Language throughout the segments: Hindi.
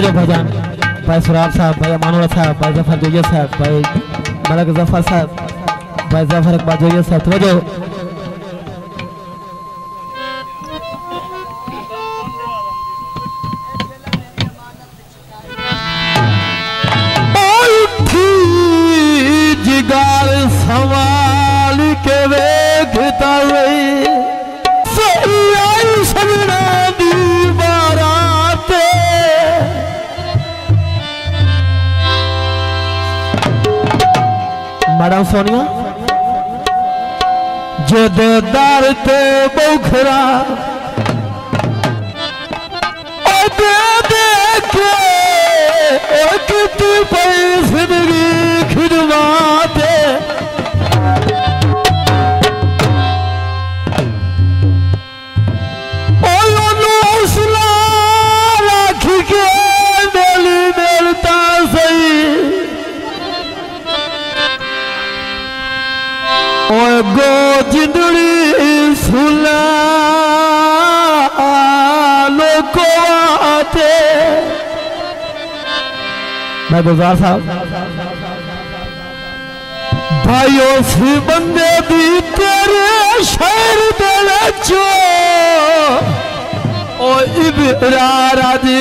जो भजन भाई सुराब साहब भाई अमानुल्ला साहब भाई ज़फ़र जोया साहब भाई मलक ज़फ़र साहब भाई ज़फ़र अकबर जोया साहब तो जो मैडम सोनिया। जद दर्द बौखरा। देखे पैसे खिदमात गुजार साहब। भाइयों से बंदे दी तेरे शहर दिल चो ओ इबरा राज़ी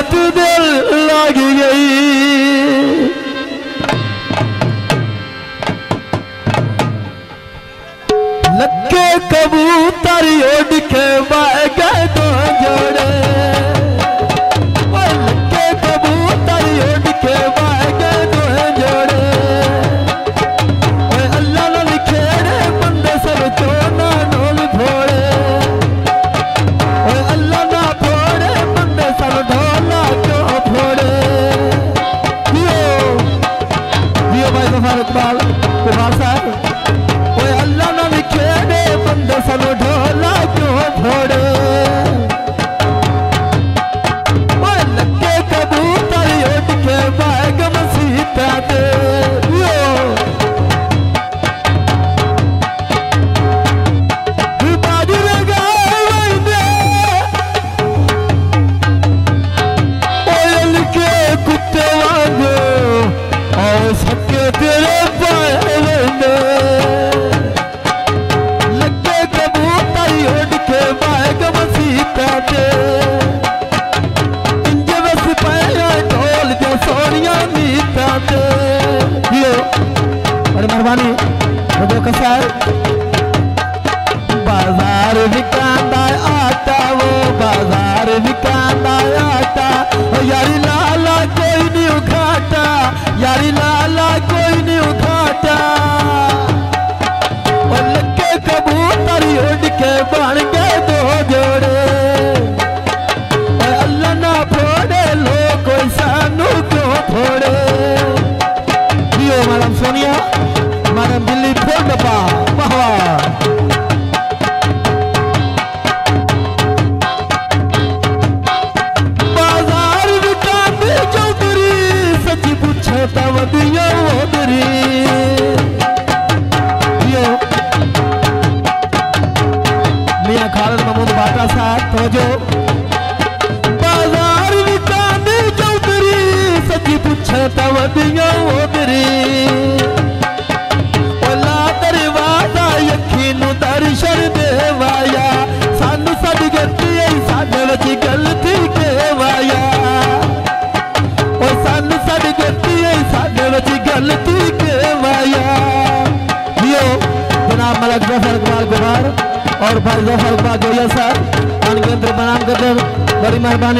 Batı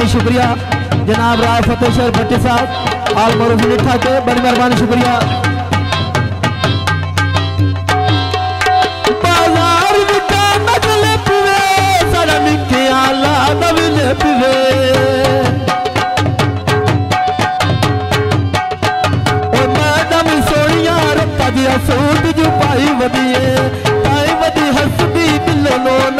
मेहरबानी शुक्रिया। जनाब राय फतेह भट्टी साहब और मरूफ निठा के बड़ी मेहरबानी, शुक्रिया। सूट जो पाई वधी पाई वधी हसबी दिलो नो।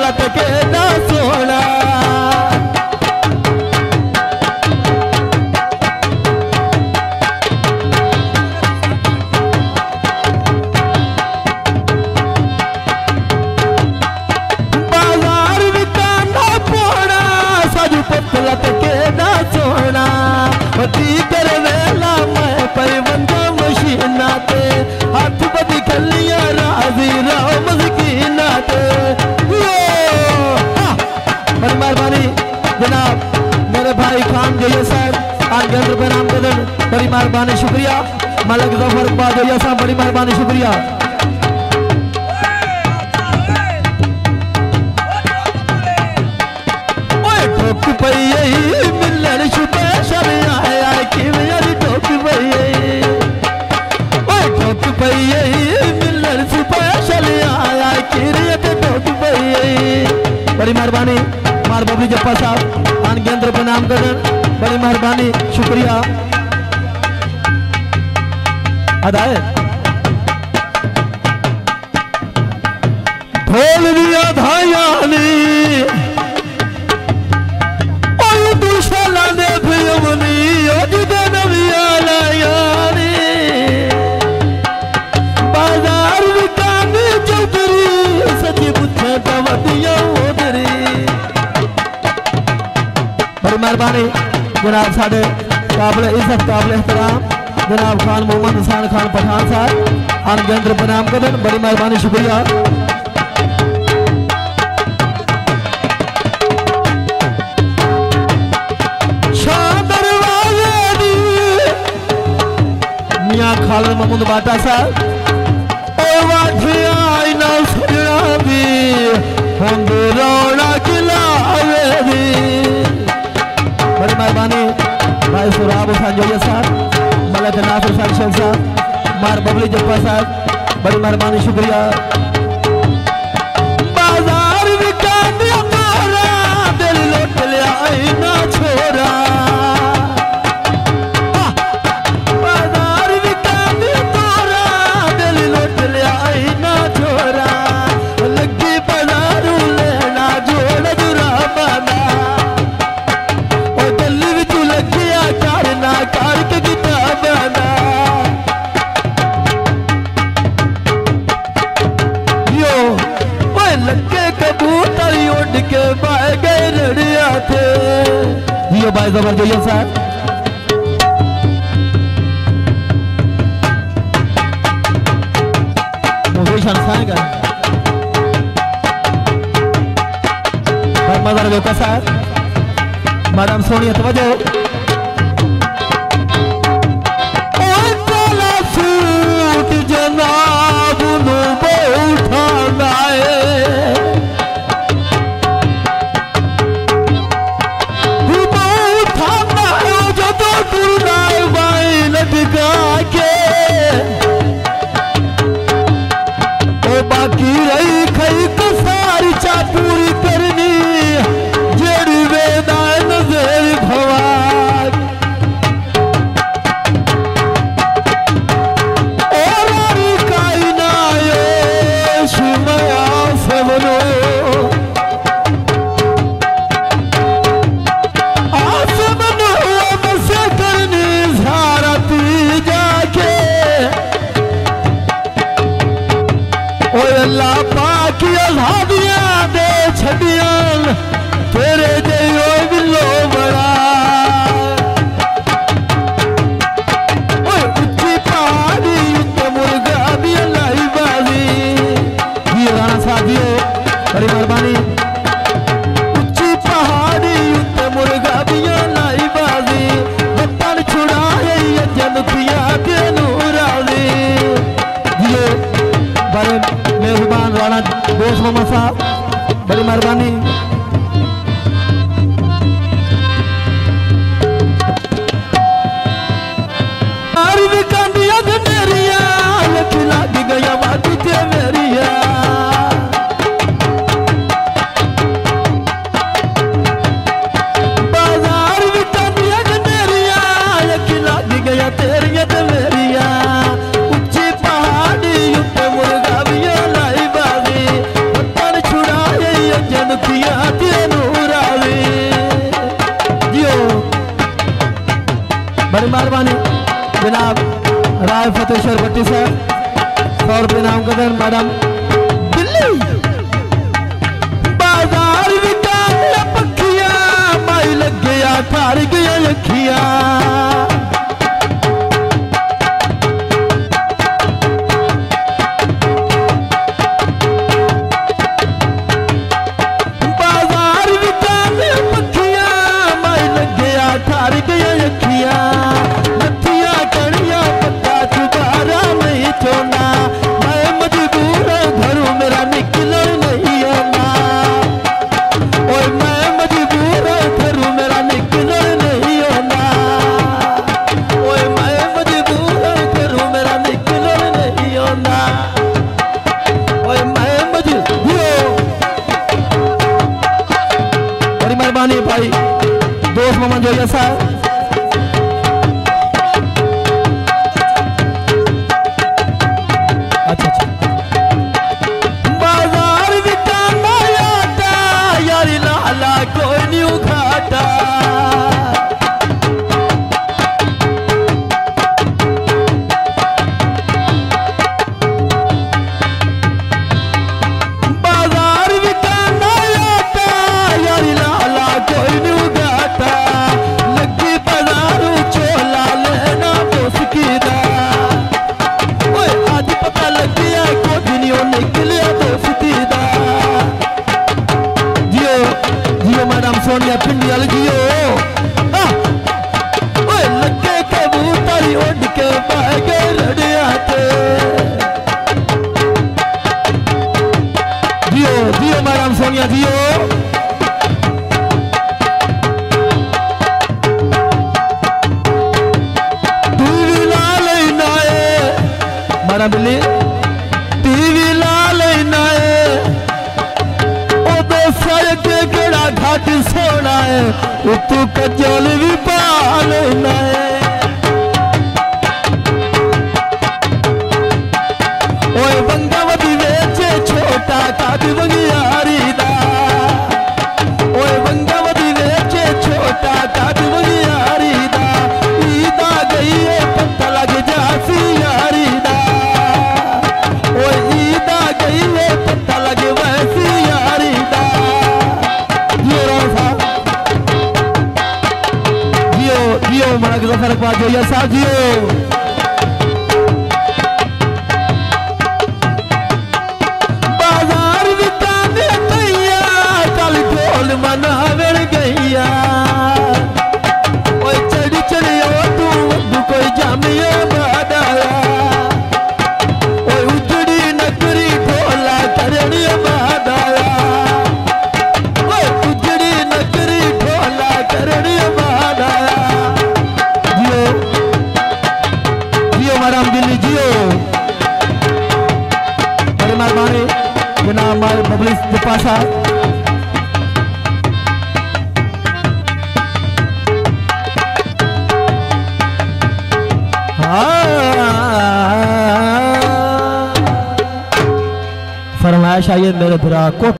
मलक ज़फ़र बाजैया साहब बड़ी मेहरबानी, शुक्रिया। बड़ी मेहरबानी मार बबली जप्पा साहब अंदर प्रणाम करन। बड़ी मेहरबानी, शुक्रिया। ओदरी बड़ी मेहरबानी जनाब साडे काबिल इज़्ज़त काबिल एहतराम जनाब खान, मोहम्मद हसान खान, पठान साहब आन के प्रणाम कदन बड़ी मेहरबानी, शुक्रिया। खालिद महमूद बाटा साहब। बड़ी मेहरबानी, भाई सुराब जोया साहब। नासिर साहब मार बबली जप्पा साहब बड़ी मेहरबानी शुक्रिया। रड़िया थे। यो भाई साहब खान का भाई मदर साहब मैडम सोनिया तवज्जो মনে बड़ी मेहरबानी जनाब राय फतेश्वर भट्टी साहब सौ रुपये नाम कदर मैडम दिल्ली। बाज़ार पखिया माई लग गया, थार गया लखिया। नहीं पाई। दोस्त मोहम्मद जो जैसा माणी पापा साहब फरमाइश मेरे भरा को